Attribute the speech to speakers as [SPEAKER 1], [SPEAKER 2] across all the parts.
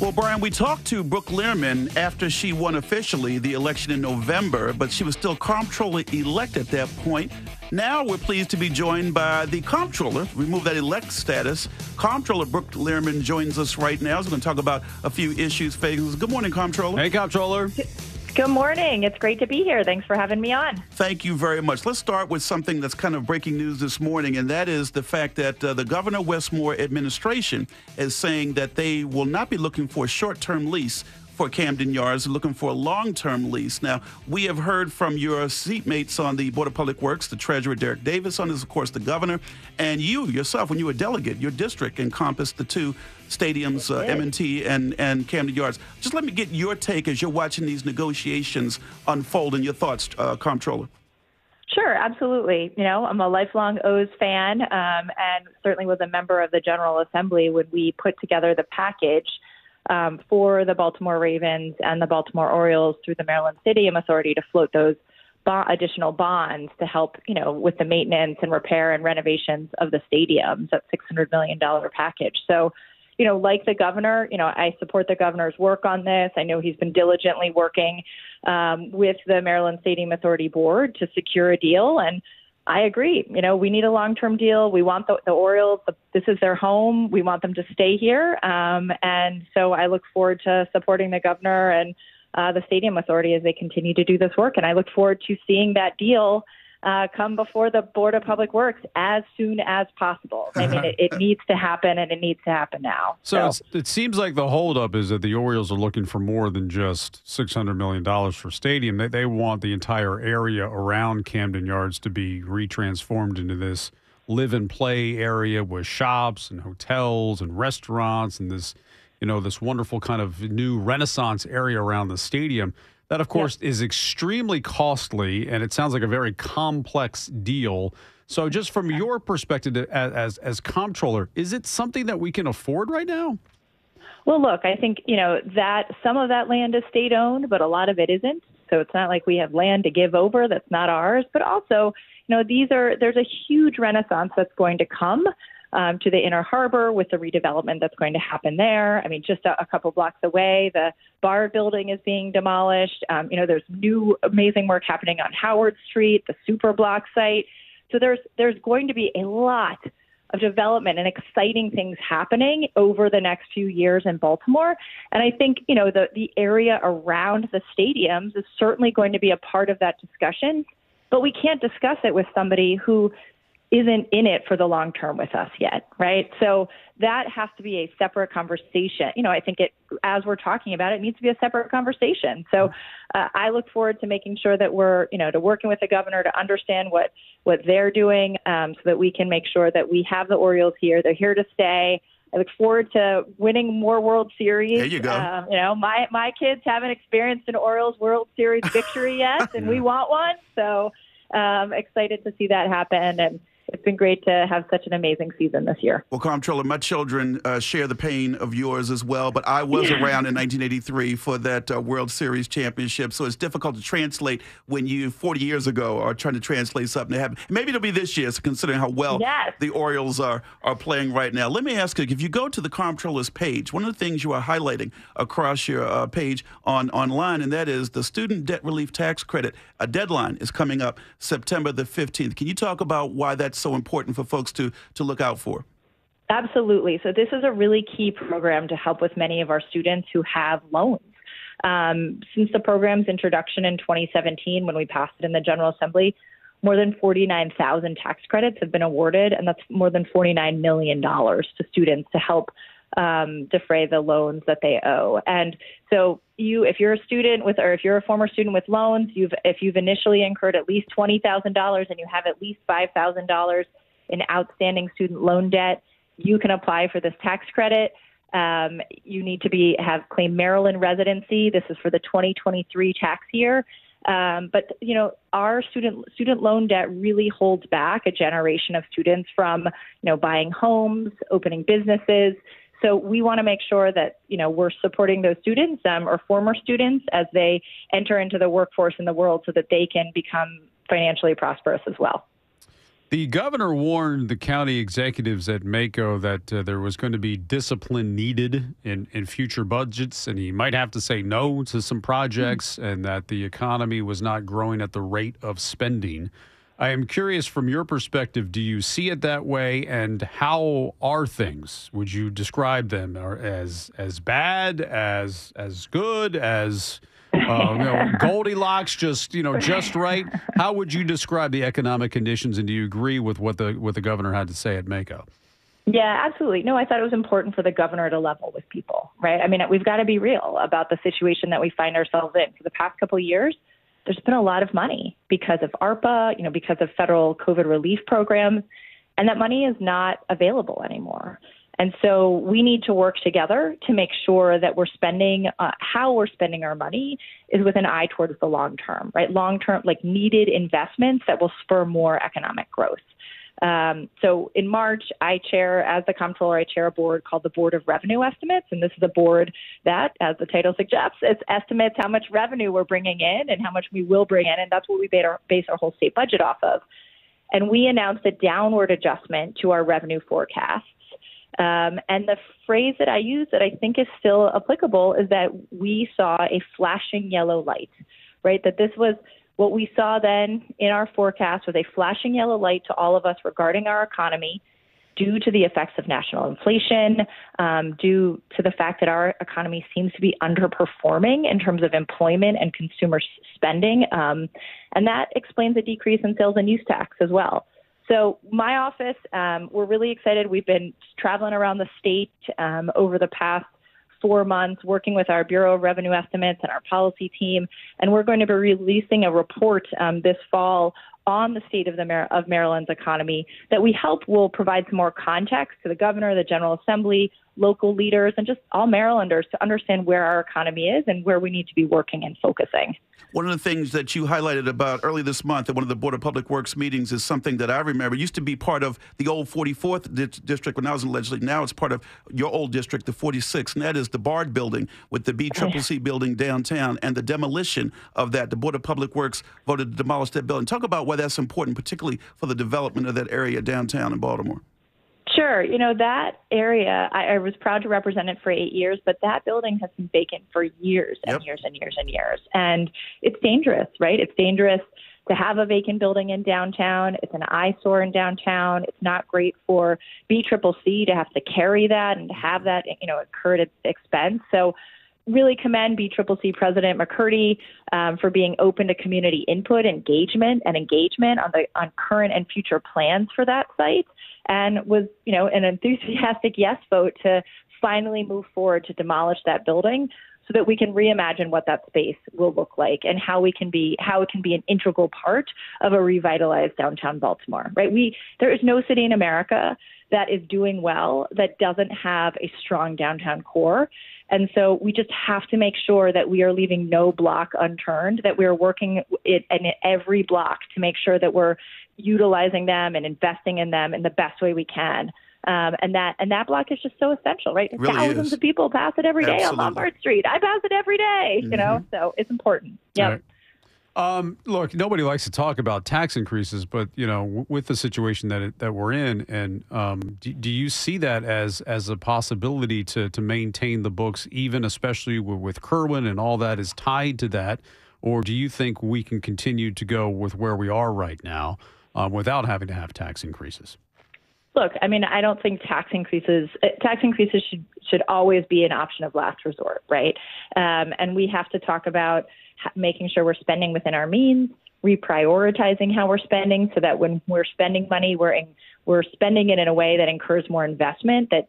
[SPEAKER 1] Well, Brian, we talked to Brooke Lierman after she won officially the election in November, but she was still comptroller elect at that point. Now we're pleased to be joined by the comptroller, remove that elect status. Comptroller Brooke Lierman joins us right now. So we're going to talk about a few issues. Phases. Good morning, comptroller.
[SPEAKER 2] Hey, comptroller.
[SPEAKER 3] Good morning. It's great to be here. Thanks for having me on.
[SPEAKER 1] Thank you very much. Let's start with something that's kind of breaking news this morning, and that is the fact that uh, the Governor Wes Moore administration is saying that they will not be looking for a short term lease for Camden Yards, looking for a long-term lease. Now, we have heard from your seatmates on the Board of Public Works, the Treasurer Derek Davis, on this, of course, the Governor, and you yourself, when you were delegate, your district encompassed the two stadiums, uh, M&T and, and Camden Yards. Just let me get your take as you're watching these negotiations unfold and your thoughts, uh, Comptroller.
[SPEAKER 3] Sure, absolutely. You know, I'm a lifelong O's fan um, and certainly was a member of the General Assembly when we put together the package um, for the Baltimore Ravens and the Baltimore Orioles through the Maryland Stadium Authority to float those bo- additional bonds to help, you know, with the maintenance and repair and renovations of the stadiums. That $600 million package. So, you know, like the governor, you know, I support the governor's work on this. I know he's been diligently working um, with the Maryland Stadium Authority Board to secure a deal. And I agree. You know, we need a long term deal. We want the, the Orioles, the, this is their home. We want them to stay here. Um, and so I look forward to supporting the governor and uh, the stadium authority as they continue to do this work. And I look forward to seeing that deal uh, come before the Board of Public Works as soon as possible. I mean, it, it needs to happen, and it needs to happen now.
[SPEAKER 2] So, so. it seems like the holdup is that the Orioles are looking for more than just six hundred million dollars for stadium. They they want the entire area around Camden Yards to be retransformed into this live and play area with shops and hotels and restaurants and this you know this wonderful kind of new renaissance area around the stadium that, of course, yeah. is extremely costly, and it sounds like a very complex deal. So, just from your perspective as, as, as comptroller, is it something that we can afford right now?
[SPEAKER 3] Well, look, I think you know that some of that land is state owned, but a lot of it isn't. So it's not like we have land to give over that's not ours. But also, you know, these are there's a huge renaissance that's going to come um, to the Inner Harbor with the redevelopment that's going to happen there. I mean, just a, a couple blocks away, the Bard building is being demolished. Um, you know, there's new amazing work happening on Howard Street, the Superblock site. So there's there's going to be a lot of development and exciting things happening over the next few years in Baltimore. And I think, you know, the, the area around the stadiums is certainly going to be a part of that discussion. But we can't discuss it with somebody who isn't in it for the long term with us yet, right? So that has to be a separate conversation. You know, I think it, as we're talking about it, it needs to be a separate conversation. So uh, I look forward to making sure that we're, you know, to working with the governor to understand what what they're doing, um, so that we can make sure that we have the Orioles here. They're here to stay. I look forward to winning more World Series.
[SPEAKER 1] There you go. Um,
[SPEAKER 3] you know, my my kids haven't experienced an Orioles World Series victory yet, and we want one. So um, excited to see that happen and it's been great to have such an amazing season this year.
[SPEAKER 1] Well, Comptroller, my children uh, share the pain of yours as well, but I was yeah. around in 1983 for that uh, World Series championship, so it's difficult to translate when you 40 years ago are trying to translate something that happened. Maybe it'll be this year, so considering how well
[SPEAKER 3] yes.
[SPEAKER 1] the Orioles are are playing right now. Let me ask you: if you go to the Comptroller's page, one of the things you are highlighting across your uh, page on online, and that is the student debt relief tax credit. A deadline is coming up September the 15th. Can you talk about why that's so important for folks to, to look out for?
[SPEAKER 3] Absolutely. So, this is a really key program to help with many of our students who have loans. Um, since the program's introduction in 2017, when we passed it in the General Assembly, more than 49,000 tax credits have been awarded, and that's more than $49 million to students to help um, defray the loans that they owe. And so, you, if you're a student with, or if you're a former student with loans, you've, if you've initially incurred at least twenty thousand dollars and you have at least five thousand dollars in outstanding student loan debt, you can apply for this tax credit. Um, you need to be have claim Maryland residency. This is for the 2023 tax year. Um, but you know, our student student loan debt really holds back a generation of students from you know buying homes, opening businesses. So we want to make sure that you know we're supporting those students um, or former students as they enter into the workforce in the world, so that they can become financially prosperous as well.
[SPEAKER 2] The governor warned the county executives at MACo that uh, there was going to be discipline needed in, in future budgets, and he might have to say no to some projects, mm-hmm. and that the economy was not growing at the rate of spending. I am curious from your perspective, do you see it that way, and how are things? Would you describe them as as bad, as as good, as uh, you know, Goldilocks, just you know, just right. How would you describe the economic conditions, and do you agree with what the what the governor had to say at MACo?
[SPEAKER 3] Yeah, absolutely. No, I thought it was important for the governor to level with people, right? I mean, we've got to be real about the situation that we find ourselves in. For the past couple of years, there's been a lot of money because of ARPA, you know, because of federal COVID relief programs, and that money is not available anymore. And so we need to work together to make sure that we're spending uh, how we're spending our money is with an eye towards the long term, right? Long term, like needed investments that will spur more economic growth. Um, so in March, I chair, as the comptroller, I chair a board called the Board of Revenue Estimates. And this is a board that, as the title suggests, it estimates how much revenue we're bringing in and how much we will bring in. And that's what we base our, base our whole state budget off of. And we announced a downward adjustment to our revenue forecasts. um, and the phrase that I use that I think is still applicable is that we saw a flashing yellow light, right? That this was what we saw then in our forecast was a flashing yellow light to all of us regarding our economy due to the effects of national inflation, um, due to the fact that our economy seems to be underperforming in terms of employment and consumer spending. Um, and that explains a decrease in sales and use tax as well. So, my office, um, we're really excited. We've been traveling around the state um, over the past four months, working with our Bureau of Revenue Estimates and our policy team, and we're going to be releasing a report um, this fall on the state of the Mar- of Maryland's economy that we hope will provide some more context to the governor, the General Assembly, local leaders, and just all Marylanders to understand where our economy is and where we need to be working and focusing.
[SPEAKER 1] One of the things that you highlighted about early this month at one of the Board of Public Works meetings is something that I remember. It used to be part of the old 44th di- district when I was in legislature. Now it's part of your old district, the 46th, and that is the Bard building with the BCCC building downtown and the demolition of that. The Board of Public Works voted to demolish that building. Talk about why that's important, particularly for the development of that area downtown in Baltimore.
[SPEAKER 3] Sure. You know, that area, I, I, was proud to represent it for eight years, but that building has been vacant for years and yep. years and years and years. And it's dangerous, right? It's dangerous to have a vacant building in downtown. It's an eyesore in downtown. It's not great for B Triple C to have to carry that and to have that, you know, incurred at expense. So, really commend BCCC President McCurdy um, for being open to community input, engagement, and engagement on the on current and future plans for that site and was, you know, an enthusiastic yes vote to finally move forward to demolish that building so that we can reimagine what that space will look like and how we can be how it can be an integral part of a revitalized downtown Baltimore. Right? We there is no city in America that is doing well that doesn't have a strong downtown core. And so we just have to make sure that we are leaving no block unturned, that we are working it in every block to make sure that we're utilizing them and investing in them in the best way we can. Um, and that and that block is just so essential, right?
[SPEAKER 1] Really
[SPEAKER 3] Thousands
[SPEAKER 1] is.
[SPEAKER 3] of people pass it every day
[SPEAKER 1] Absolutely.
[SPEAKER 3] on Lombard Street. I pass it every day, mm-hmm. you know, mm-hmm. so it's important. Yeah.
[SPEAKER 2] Um, look, nobody likes to talk about tax increases, but you know, w- with the situation that it, that we're in, and um, do, do, you see that as as a possibility to to maintain the books, even especially with, with Kirwan and all that is tied to that, or do you think we can continue to go with where we are right now um, without having to have tax increases?
[SPEAKER 3] Look, I mean, I don't think tax increases uh, tax increases should should always be an option of last resort, right? Um, and we have to talk about making sure we're spending within our means, reprioritizing how we're spending so that when we're spending money, we're in, we're spending it in a way that incurs more investment, that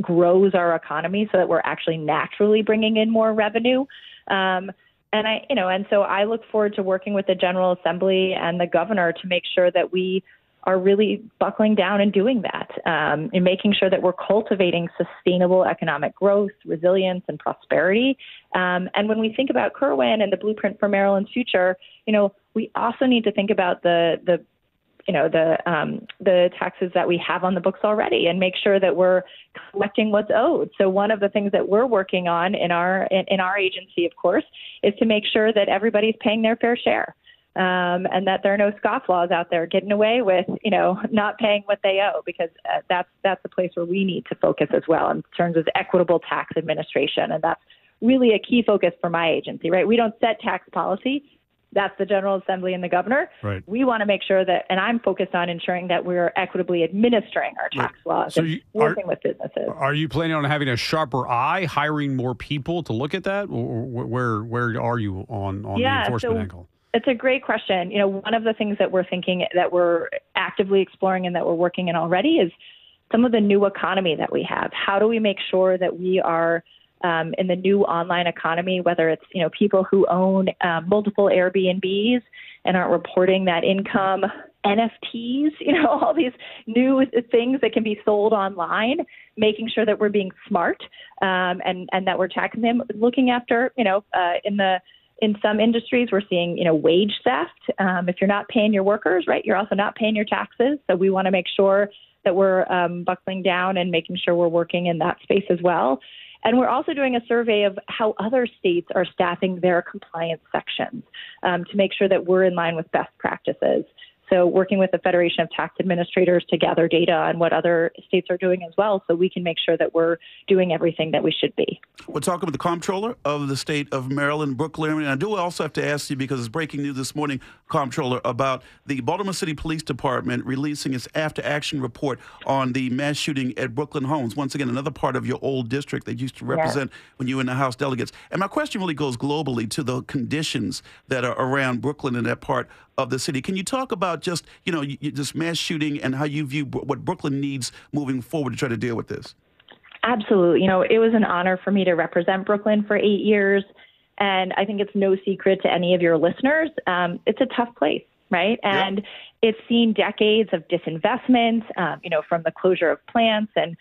[SPEAKER 3] grows our economy, so that we're actually naturally bringing in more revenue. Um, and I, you know, and so I look forward to working with the General Assembly and the governor to make sure that we are really buckling down and doing that um, and making sure that we're cultivating sustainable economic growth, resilience, and prosperity. Um, and when we think about Kirwan and the blueprint for Maryland's future, you know, we also need to think about the the you know the um, the taxes that we have on the books already and make sure that we're collecting what's owed. So one of the things that we're working on in our in, in our agency, of course, is to make sure that everybody's paying their fair share um, and that there are no scofflaws out there getting away with, you know, not paying what they owe, because uh, that's that's the place where we need to focus as well in terms of equitable tax administration, and that's really a key focus for my agency. Right, we don't set tax policy. That's the General Assembly and the governor.
[SPEAKER 2] Right.
[SPEAKER 3] We want to make sure that, and I'm focused on ensuring that we're equitably administering our tax right. laws so and you, working are, with businesses.
[SPEAKER 2] Are you planning on having a sharper eye, hiring more people to look at that, or where where are you on on
[SPEAKER 3] yeah,
[SPEAKER 2] the enforcement
[SPEAKER 3] so,
[SPEAKER 2] angle?
[SPEAKER 3] It's a great question. You know, one of the things that we're thinking that we're actively exploring and that we're working in already is some of the new economy that we have. How do we make sure that we are um, in the new online economy, whether it's you know people who own uh, multiple Airbnbs and aren't reporting that income, NFTs, you know all these new things that can be sold online, making sure that we're being smart um, and and that we're taxing them, looking after you know uh, in the in some industries, we're seeing, you know, wage theft. Um, if you're not paying your workers, right, you're also not paying your taxes. So we want to make sure that we're um, buckling down and making sure we're working in that space as well. And we're also doing a survey of how other states are staffing their compliance sections um, to make sure that we're in line with best practices. So, working with the Federation of Tax Administrators to gather data on what other states are doing as well, so we can make sure that we're doing everything that we should be.
[SPEAKER 1] We're talking with the comptroller of the state of Maryland, Brooke Lierman. And I do also have to ask you, because it's breaking news this morning, comptroller, about the Baltimore City Police Department releasing its after action report on the mass shooting at Brooklyn Homes. Once again, another part of your old district that used to represent yes. when you were in the House delegates. And my question really goes globally to the conditions that are around Brooklyn and that part of the city. Can you talk about just, you know, this mass shooting and how you view what Brooklyn needs moving forward to try to deal with this?
[SPEAKER 3] Absolutely. You know, it was an honor for me to represent Brooklyn for eight years. And I think it's no secret to any of your listeners. Um, it's a tough place, right? And yeah. it's seen decades of disinvestment, um, you know, from the closure of plants and,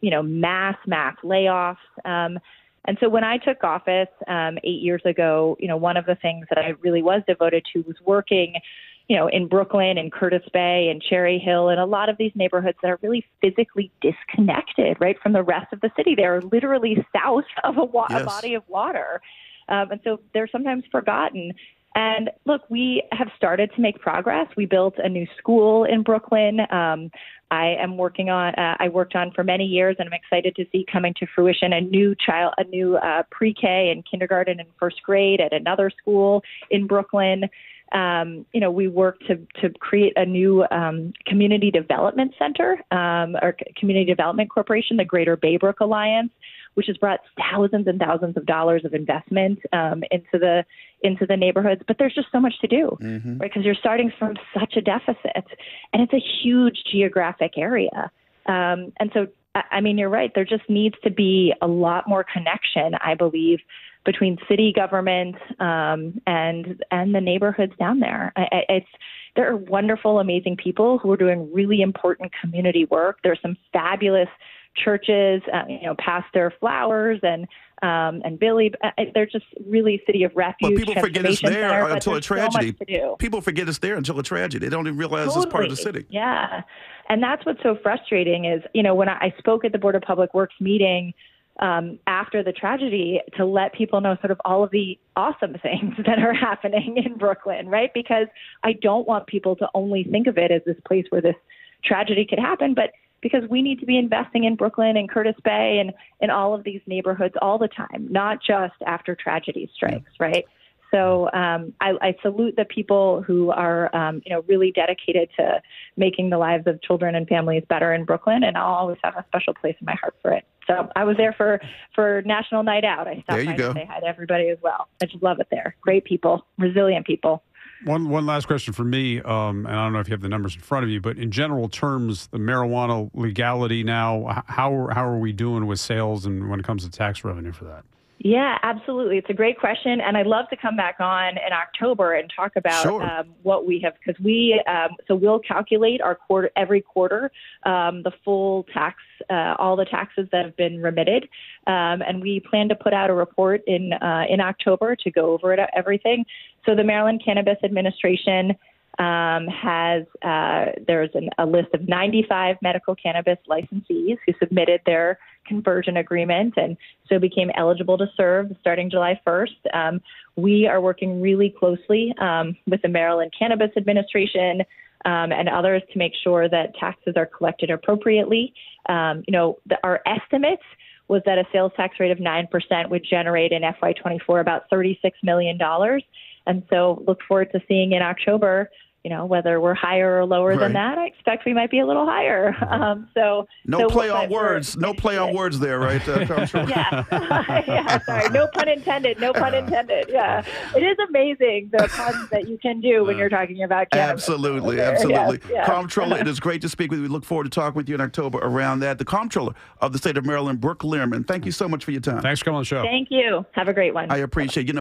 [SPEAKER 3] you know, mass, mass layoffs. Um, and so when I took office um, eight years ago, you know, one of the things that I really was devoted to was working, you know, in Brooklyn and Curtis Bay and Cherry Hill and a lot of these neighborhoods that are really physically disconnected, right, from the rest of the city. They're literally south of a, wa- yes. a body of water. Um, and so they're sometimes forgotten. And look, we have started to make progress. We built a new school in Brooklyn. Um, I am working on. Uh, I worked on for many years, and I'm excited to see coming to fruition a new child, a new uh, pre-K and kindergarten and first grade at another school in Brooklyn. Um, you know, we work to to create a new um, community development center um, or community development corporation, the Greater Baybrook Alliance, which has brought thousands and thousands of dollars of investment um, into the into the neighborhoods. But there's just so much to do, mm-hmm. right? Because you're starting from such a deficit, and it's a huge geographic area. Um, and so, I mean, you're right. There just needs to be a lot more connection, I believe, between city government um, and and the neighborhoods down there. I, it's there are wonderful, amazing people who are doing really important community work. There's some fabulous churches, uh, you know, Pastor Flowers and um, and Billy. Uh, they're just really city of refuge.
[SPEAKER 1] But people forget it's there center, until a tragedy. So people forget it's there until a tragedy. They don't even realize totally. it's part of the city.
[SPEAKER 3] Yeah, and that's what's so frustrating is you know when I, I spoke at the Board of Public Works meeting. Um, after the tragedy, to let people know sort of all of the awesome things that are happening in Brooklyn, right? Because I don't want people to only think of it as this place where this tragedy could happen, but because we need to be investing in Brooklyn and Curtis Bay and in all of these neighborhoods all the time, not just after tragedy strikes, right? So um, I, I, salute the people who are, um, you know, really dedicated to making the lives of children and families better in Brooklyn, and I'll always have a special place in my heart for it. So I was there for for National Night Out. I stopped by go. to say hi to everybody as well. I just love it there. Great people, resilient people.
[SPEAKER 2] One one last question for me, um, and I don't know if you have the numbers in front of you, but in general terms, the marijuana legality now, how how are we doing with sales and when it comes to tax revenue for that?
[SPEAKER 3] Yeah, absolutely. It's a great question, and I'd love to come back on in October and talk about
[SPEAKER 1] sure.
[SPEAKER 3] um, what we have because we um, so we'll calculate our quarter every quarter um, the full tax, uh, all the taxes that have been remitted, um, and we plan to put out a report in uh, in October to go over it everything. So the Maryland Cannabis Administration um, has uh, there's an, a list of 95 medical cannabis licensees who submitted their conversion agreement and so became eligible to serve starting July 1st. Um, we are working really closely um, with the Maryland Cannabis Administration. Um, and others to make sure that taxes are collected appropriately. Um, you know, the, our estimates was that a sales tax rate of 9% would generate in FY24 about $36 million. And so look forward to seeing in October you know, whether we're higher or lower
[SPEAKER 1] Right.
[SPEAKER 3] than that, I expect we might be a little higher. Um, so
[SPEAKER 1] No
[SPEAKER 3] so
[SPEAKER 1] play
[SPEAKER 3] but
[SPEAKER 1] on words. No play on words there, right, uh,
[SPEAKER 3] Yeah, yeah. Sorry, no pun intended. No pun intended. Yeah, it is amazing the puns that you can do when you're talking about cannabis.
[SPEAKER 1] Absolutely,
[SPEAKER 3] Yes,
[SPEAKER 1] absolutely.
[SPEAKER 3] yes.
[SPEAKER 1] Comptroller, it is great to speak with you. We look forward to talking with you in October around that. The Comptroller of the state of Maryland, Brooke Lierman. Thank you so much for your time.
[SPEAKER 2] Thanks for coming on the show.
[SPEAKER 3] Thank you. Have a great one.
[SPEAKER 1] I appreciate you. know,